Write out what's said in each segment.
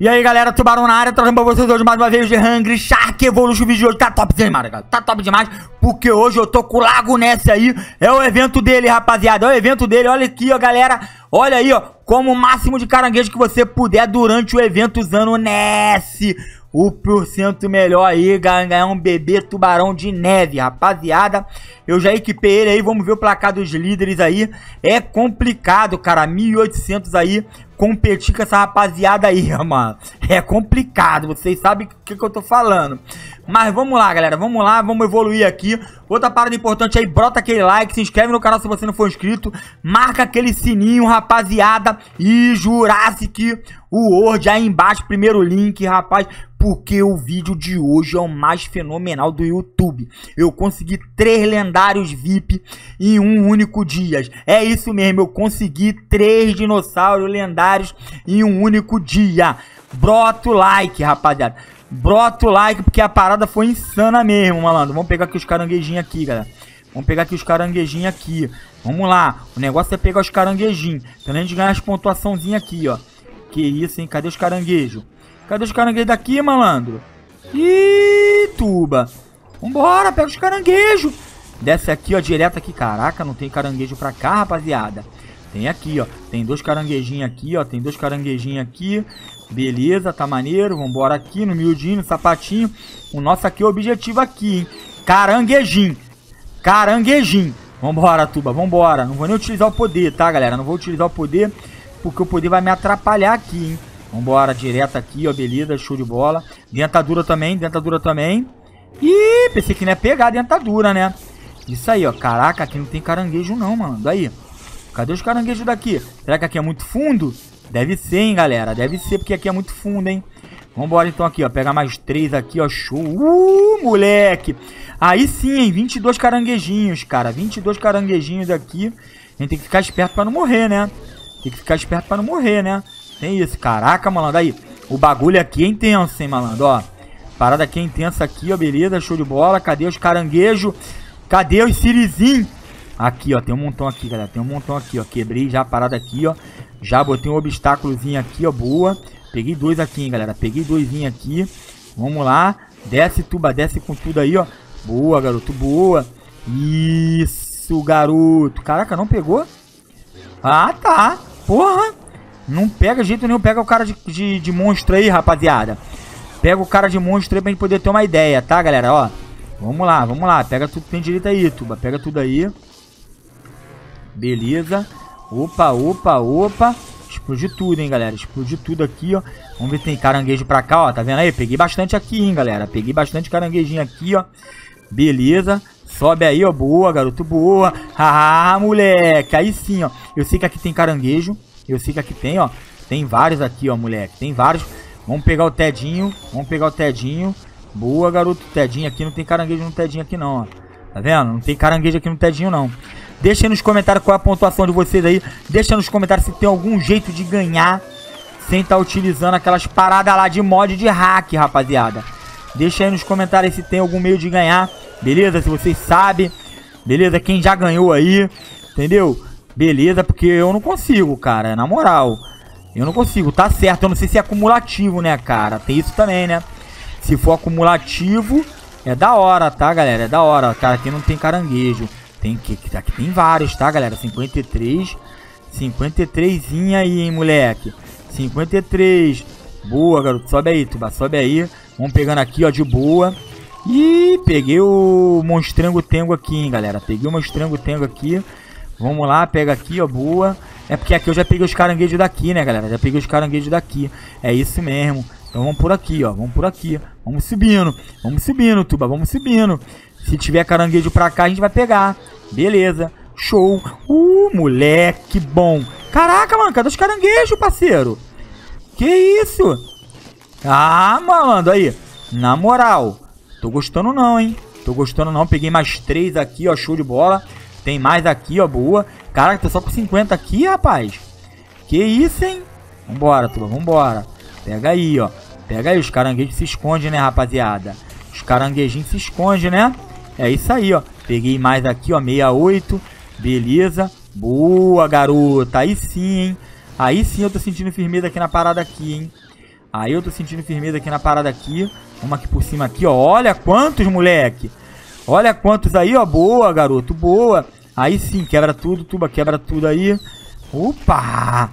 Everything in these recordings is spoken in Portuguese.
E aí galera, Tubarão na área, trazendo pra vocês hoje mais uma vez de Hungry Shark Evolution. O vídeo de hoje tá top demais, galera. Tá top demais, porque hoje eu tô com o Lago Ness aí. É o evento dele, rapaziada. É o evento dele. Olha aqui, ó, galera. Olha aí, ó. Como o máximo de caranguejo que você puder durante o evento usando o Ness. O porcento melhor aí, ganhar um bebê tubarão de neve, rapaziada. Eu já equipei ele aí, vamos ver o placar dos líderes aí. É complicado, cara, 1800 aí competir com essa rapaziada aí, mano. É complicado, vocês sabem o que, que eu tô falando. Mas vamos lá, galera, vamos lá, vamos evoluir aqui. Outra parada importante aí, brota aquele like, se inscreve no canal se você não for inscrito. Marca aquele sininho, rapaziada. E Jurassic World aí embaixo, primeiro link, rapaz. Porque o vídeo de hoje é o mais fenomenal do YouTube. Eu consegui três lendários VIP em um único dia. É isso mesmo, eu consegui três dinossauros lendários em um único dia. Brota o like, rapaziada. Brota o like, porque a parada foi insana mesmo, malandro. Vamos pegar aqui os caranguejinhos aqui, galera. Vamos pegar aqui os caranguejinhos aqui. Vamos lá. O negócio é pegar os caranguejinhos. Pelo menos ganhar as pontuaçãozinhas aqui, ó. Que isso, hein? Cadê os caranguejos? Cadê os caranguejos daqui, malandro? Ih, tuba. Vambora, pega os caranguejos. Desce aqui, ó, direto aqui. Caraca, não tem caranguejo pra cá, rapaziada. Tem aqui, ó. Tem dois caranguejinhos aqui, ó. Tem dois caranguejinhos aqui. Beleza, tá maneiro. Vambora aqui no miudinho, no sapatinho. O nosso aqui é o objetivo aqui, hein. Caranguejinho. Caranguejinho. Vambora, Tuba, vambora. Não vou nem utilizar o poder, tá, galera? Não vou utilizar o poder, porque o poder vai me atrapalhar aqui, hein. Vambora, direto aqui, ó, beleza, show de bola. Dentadura também, dentadura também. Ih, pensei que não ia pegar a dentadura, né? Isso aí, ó. Caraca, aqui não tem caranguejo não, mano. Daí. Cadê os caranguejos daqui? Será que aqui é muito fundo? Deve ser, hein, galera. Deve ser, porque aqui é muito fundo, hein. Vambora, então, aqui, ó. Pegar mais três aqui, ó. Show. Uh, moleque. Aí sim, hein. 22 caranguejinhos, cara. 22 caranguejinhos aqui. A gente tem que ficar esperto pra não morrer, né? Tem que ficar esperto pra não morrer, né? Tem isso. Caraca, malandro. Aí, o bagulho aqui é intenso, hein, malandro, ó. Parada aqui é intensa aqui, ó. Beleza, show de bola. Cadê os caranguejos? Cadê os sirizinhos? Aqui, ó, tem um montão aqui, galera. Tem um montão aqui, ó. Quebrei já a parada aqui, ó. Já botei um obstáculozinho aqui, ó. Boa. Peguei dois aqui, hein, galera. Peguei dois aqui. Vamos lá. Desce, tuba. Desce com tudo aí, ó. Boa, garoto. Boa. Isso, garoto. Caraca, não pegou? Ah, tá. Porra. Não pega jeito nenhum. Pega o cara de, de, de monstro aí, rapaziada. Pega o cara de monstro aí pra gente poder ter uma ideia, tá, galera? Ó. Vamos lá, vamos lá. Pega tudo que tem direito aí, tuba. Pega tudo aí. Beleza. Opa, opa, opa. Explodiu tudo, hein, galera. Explodiu tudo aqui, ó. Vamos ver se tem caranguejo pra cá, ó. Tá vendo aí? Peguei bastante aqui, hein, galera. Peguei bastante caranguejinho aqui, ó. Beleza. Sobe aí, ó. Boa, garoto. Boa. Ah, moleque. Aí sim, ó. Eu sei que aqui tem caranguejo. Eu sei que aqui tem, ó. Tem vários aqui, ó, moleque. Tem vários. Vamos pegar o Tedinho. Vamos pegar o Tedinho. Boa, garoto. Tedinho aqui. Não tem caranguejo no Tedinho aqui, não, ó. Tá vendo? Não tem caranguejo aqui no Tedinho, não. Deixa aí nos comentários qual é a pontuação de vocês aí. Deixa nos comentários se tem algum jeito de ganhar sem estar tá utilizando aquelas paradas lá de mod de hack, rapaziada. Deixa aí nos comentários se tem algum meio de ganhar, beleza? Se vocês sabem, beleza? Quem já ganhou aí, entendeu? Beleza, porque eu não consigo, cara, na moral. Eu não consigo, tá certo. Eu não sei se é acumulativo, né, cara? Tem isso também, né? Se for acumulativo, é da hora, tá, galera? É da hora. Cara, aqui não tem caranguejo. Tem que aqui tem vários, tá, galera? 53. 53 aí, hein, moleque. 53. Boa, garoto. Sobe aí, tuba. Sobe aí. Vamos pegando aqui, ó, de boa. Ih, peguei o monstrango tengo aqui, hein, galera. Peguei o monstrango tengo aqui. Vamos lá, pega aqui, ó, boa. É porque aqui eu já peguei os caranguejos daqui, né, galera? Já peguei os caranguejos daqui. É isso mesmo. Então vamos por aqui, ó. Vamos por aqui. Vamos subindo. Vamos subindo, tuba. Vamos subindo. Se tiver caranguejo pra cá, a gente vai pegar. Beleza. Show. Uh, moleque bom. Caraca, mano, cadê os caranguejos, parceiro? Que isso? Ah, malandro, aí. Na moral. Tô gostando não, hein? Tô gostando não. Peguei mais três aqui, ó. Show de bola. Tem mais aqui, ó. Boa. Caraca, tô só com 50 aqui, rapaz. Que isso, hein? Vambora, turma. Vambora. Pega aí, ó. Pega aí. Os caranguejos se escondem, né, rapaziada? Os caranguejinhos se escondem, né? É isso aí, ó. Peguei mais aqui, ó. 68. Beleza. Boa, garota. Aí sim, hein. Aí sim eu tô sentindo firmeza aqui na parada aqui, hein. Aí eu tô sentindo firmeza aqui na parada aqui. Vamos aqui por cima aqui, ó. Olha quantos, moleque. Olha quantos aí, ó. Boa, garoto. Boa. Aí sim, quebra tudo, tuba, quebra tudo aí. Opa!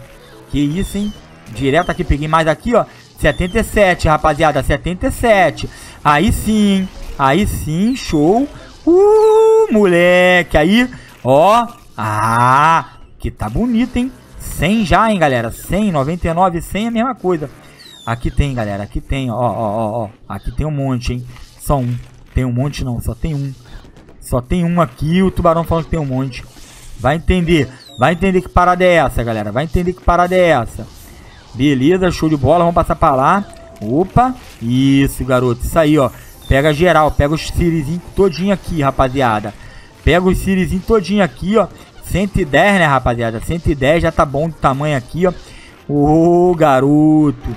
Que isso, hein? Direto aqui, peguei mais aqui, ó. 77, rapaziada. 77. Aí sim. Aí sim, show. Uh, moleque. Aí, ó. Ah, que tá bonito, hein? 100 já, hein, galera? 100, 99, 100 é a mesma coisa. Aqui tem, galera. Aqui tem, ó, ó, ó, ó. Aqui tem um monte, hein? Só um. Tem um monte não, só tem um. Só tem um aqui, o tubarão falando que tem um monte. Vai entender. Vai entender que parada é essa, galera. Vai entender que parada é essa. Beleza, show de bola. Vamos passar pra lá. Opa. Isso, garoto. Isso aí, ó. Pega geral. Pega os sirizinhos todinho aqui, rapaziada. Pega os sirizinhos todinho aqui, ó. 110, né, rapaziada? 110 já tá bom de tamanho aqui, ó. Ô, garoto.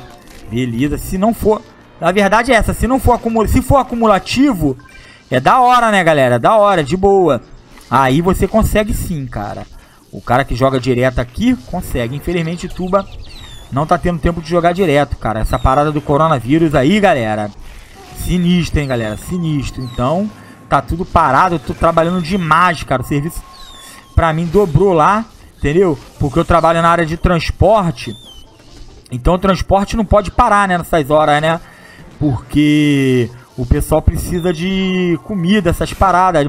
Beleza. Se não for... A verdade é essa. Se não for, acumul... se for acumulativo, é da hora, né, galera? Da hora, de boa. Aí você consegue sim, cara. O cara que joga direto aqui, consegue. Infelizmente, Tuba não tá tendo tempo de jogar direto, cara. Essa parada do coronavírus aí, galera. Sinistro, hein, galera? Sinistro. Então, tá tudo parado. Eu tô trabalhando demais, cara. O serviço, pra mim, dobrou lá, entendeu? Porque eu trabalho na área de transporte. Então, o transporte não pode parar, né, nessas horas, né? Porque o pessoal precisa de comida, essas paradas,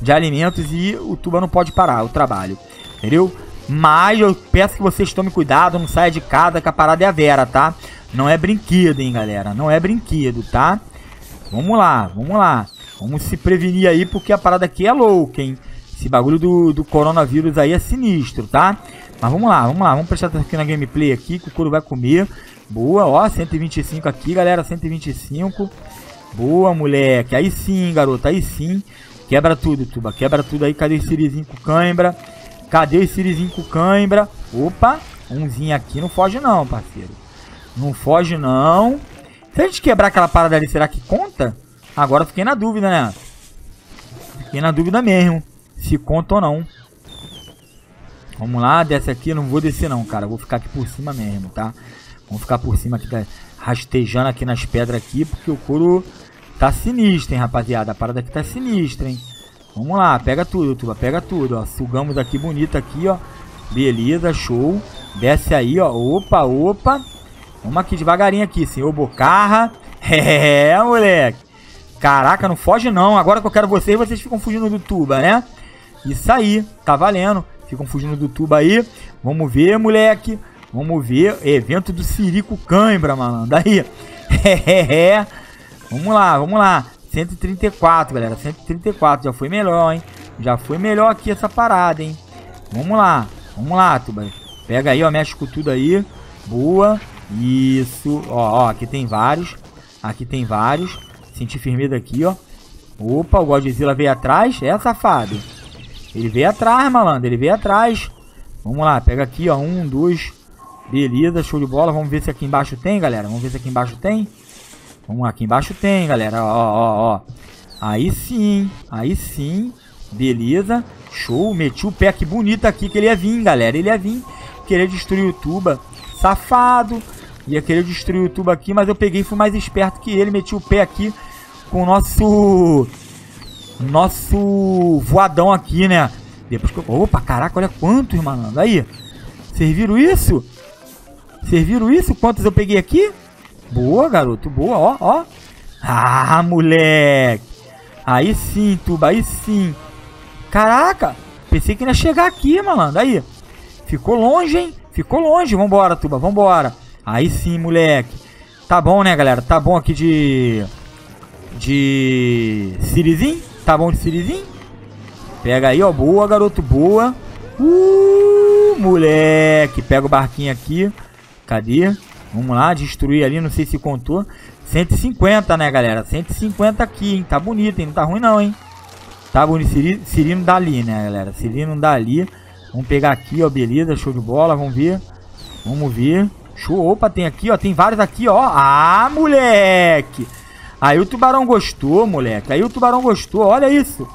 de alimentos e o tuba não pode parar o trabalho, entendeu? Mas eu peço que vocês tomem cuidado, não saia de casa que a parada é a vera, tá? Não é brinquedo, hein, galera? Não é brinquedo, tá? Vamos lá, vamos lá. Vamos se prevenir aí porque a parada aqui é louca, hein? Esse bagulho do, do coronavírus aí é sinistro, tá? Mas vamos lá, vamos lá. Vamos prestar atenção aqui na gameplay aqui que o couro vai comer. Boa, ó, 125 aqui, galera, 125. Boa, moleque. Aí sim, garoto, aí sim. Quebra tudo, Tuba. Quebra tudo aí. Cadê o Sirizinho com cãibra? Cadê o Sirizinho com cãibra? Opa, umzinho aqui não foge não, parceiro. Não foge não. Se a gente quebrar aquela parada ali, será que conta? Agora fiquei na dúvida, né? Fiquei na dúvida mesmo. Se conta ou não. Vamos lá, desce aqui. Não vou descer não, cara. Vou ficar aqui por cima mesmo, tá? Vamos ficar por cima aqui, tá? Rastejando aqui nas pedras aqui, porque o couro tá sinistro, hein, rapaziada. A parada aqui tá sinistra, hein. Vamos lá, pega tudo, Tuba, pega tudo, ó. Sugamos aqui bonito aqui, ó. Beleza, show. Desce aí, ó. Opa, opa. Vamos aqui devagarinho aqui, senhor Bocarra. É, moleque. Caraca, não foge não. Agora que eu quero vocês, vocês ficam fugindo do Tuba, né? Isso aí, tá valendo. Ficam fugindo do Tuba aí. Vamos ver, moleque. Vamos ver. Evento do Sirico Cãibra, malandro. Aí. É. Vamos lá, vamos lá. 134, galera. 134. Já foi melhor, hein? Já foi melhor aqui essa parada, hein? Vamos lá. Vamos lá, Tuba. Pega aí, ó. Mexe com tudo aí. Boa. Isso. Ó, ó. Aqui tem vários. Aqui tem vários. Senti firmeza aqui, ó. Opa, o Godzilla veio atrás. É, safado. Ele veio atrás, malandro. Ele veio atrás. Vamos lá. Pega aqui, ó. Um, dois. Beleza, show de bola. Vamos ver se aqui embaixo tem, galera. Vamos ver se aqui embaixo tem. Vamos aqui embaixo tem, galera. Ó, ó, ó. Aí sim, aí sim. Beleza, show. Meti o pé aqui bonito aqui que ele ia vir, galera. Ele ia vir querer destruir o tuba. Safado. Ia querer destruir o tuba aqui, mas eu peguei e fui mais esperto que ele. Meti o pé aqui com o nosso... Nosso voadão aqui, né? Depois que eu... Opa, caraca, olha quantos, mano. Aí. Vocês viram isso? Vocês viram isso? Quantos eu peguei aqui? Boa, garoto. Boa, ó, ó. Ah, moleque. Aí sim, Tuba, aí sim. Caraca. Pensei que ia chegar aqui, malandro. Aí. Ficou longe, hein? Ficou longe. Vambora, Tuba, vambora. Aí sim, moleque. Tá bom, né, galera? Tá bom aqui de... De... Sirizinho? Tá bom de Sirizinho? Pega aí, ó. Boa, garoto. Boa. Uh, moleque. Pega o barquinho aqui. Cadê? Vamos lá, destruir ali, não sei se contou. 150, né, galera? 150 aqui, hein? Tá bonito, hein? Não tá ruim não, hein? Tá bonito. Cirino dali, né, galera? Cirino dali. Vamos pegar aqui, ó. Beleza, show de bola. Vamos ver. Vamos ver. Show. Opa, tem aqui, ó. Tem vários aqui, ó. Ah, moleque! Aí o tubarão gostou, moleque. Aí o tubarão gostou. Olha isso.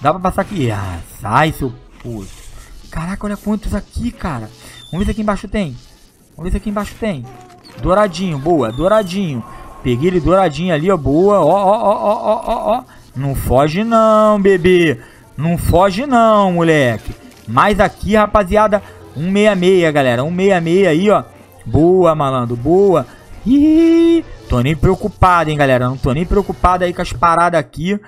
Dá pra passar aqui. Ah, sai, seu puto. Caraca, olha quantos aqui, cara. Vamos ver se aqui embaixo tem. Vamos ver se aqui embaixo tem. Douradinho, boa, douradinho. Peguei ele douradinho ali, ó, boa. Ó, ó, ó, ó, ó, ó. Não foge não, bebê. Não foge não, moleque. Mais aqui, rapaziada, 166, galera. 166 aí, ó. Boa, malandro, boa. Ih, tô nem preocupado, hein, galera. Não tô nem preocupado aí com as paradas aqui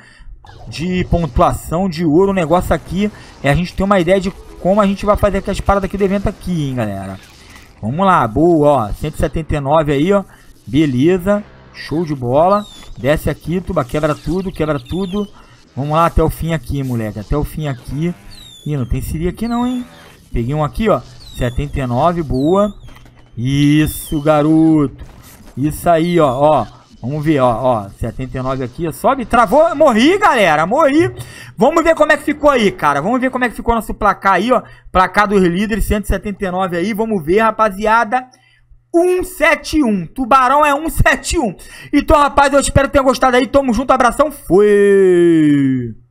de pontuação de ouro. O negócio aqui é a gente ter uma ideia de como a gente vai fazer aqui as paradas aqui do evento aqui, hein, galera. Vamos lá, boa, ó. 179 aí, ó. Beleza. Show de bola. Desce aqui, tuba, quebra tudo, quebra tudo. Vamos lá até o fim aqui, moleque. Até o fim aqui. Ih, não tem Siri aqui não, hein? Peguei um aqui, ó. 79, boa. Isso, garoto. Isso aí, ó, ó. Vamos ver, ó, ó. 79 aqui, sobe. Travou, morri, galera. Morri. Vamos ver como é que ficou aí, cara. Vamos ver como é que ficou nosso placar aí, ó. Placar dos líderes, 179 aí. Vamos ver, rapaziada. 171. Tubarão é 171. Então, rapaz, eu espero que tenha gostado aí. Tamo junto, abração. Fui!